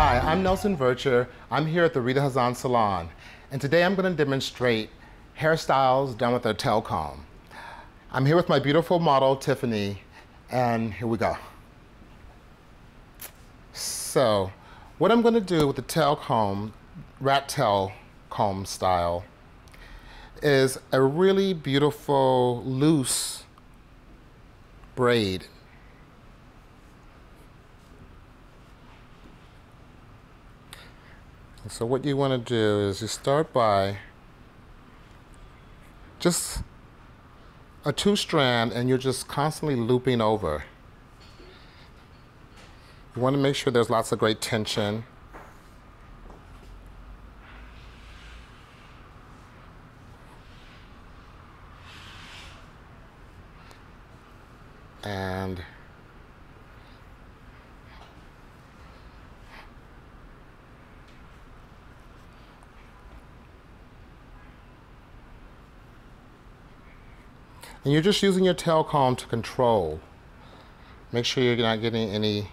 Hi, I'm Nelson Vercher. I'm here at the Rita Hazan Salon, and today I'm going to demonstrate hairstyles done with a tail comb. I'm here with my beautiful model, Tiffany, and here we go. So, what I'm going to do with the tail comb, rat tail comb style, is a really beautiful loose braid So what you want to do is you start by just a two strand and you're just constantly looping over. You want to make sure there's lots of great tension. And And you're just using your tail comb to control. Make sure you're not getting any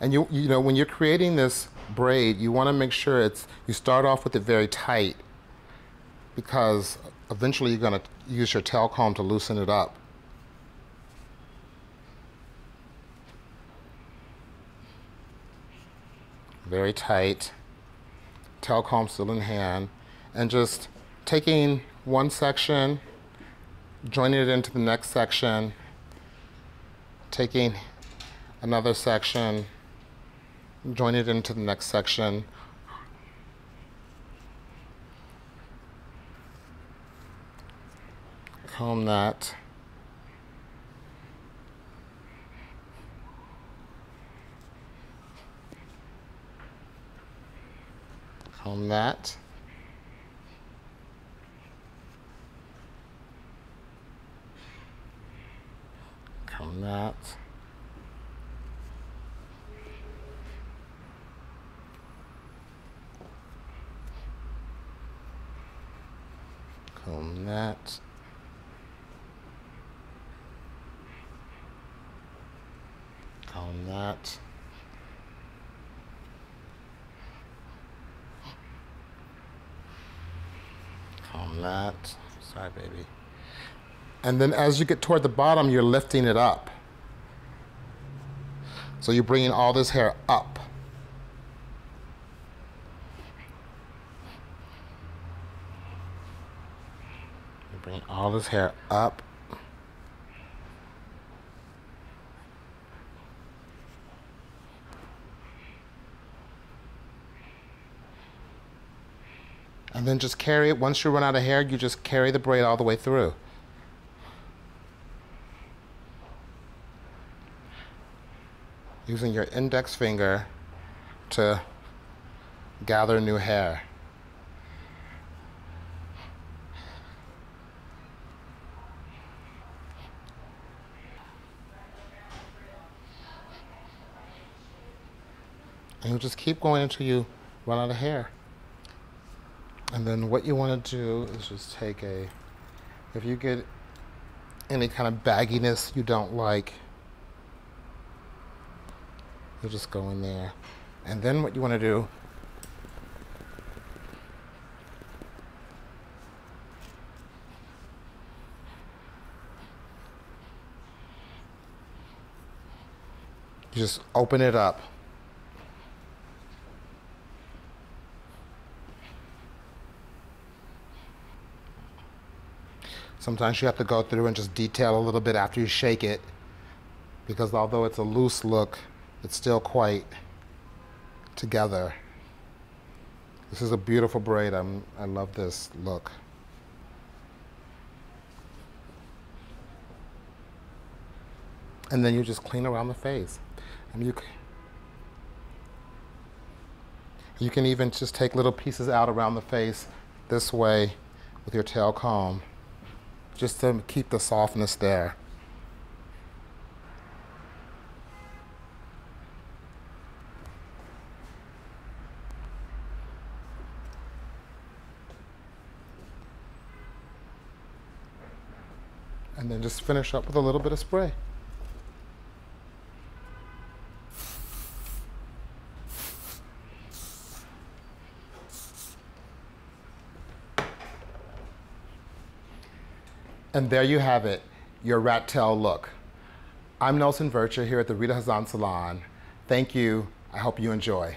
And you, you know, when you're creating this braid, you want to make sure it's, you start off with it very tight because eventually you're going to use your tail comb to loosen it up. Very tight, tail comb still in hand, and just taking one section, joining it into the next section, taking another section, joining it into the next section, comb that, on that. Comb that. Comb that. Comb that. On that. Sorry, baby. And then as you get toward the bottom, you're lifting it up. So you're bringing all this hair up. You bring all this hair up. And then just carry it. Once you run out of hair, you just carry the braid all the way through. Using your index finger to gather new hair. And you just keep going until you run out of hair. And then what you want to do is just take a, if you get any kind of bagginess you don't like, you just go in there. And then what you want to do you just open it up. Sometimes you have to go through and just detail a little bit after you shake it because although it's a loose look, it's still quite together. This is a beautiful braid. I'm, I love this look. And then you just clean around the face. And you, you can even just take little pieces out around the face this way with your tail comb just to keep the softness there. And then just finish up with a little bit of spray. And there you have it, your rat tail look. I'm Nelson Vercher here at the Rita Hazan Salon. Thank you. I hope you enjoy.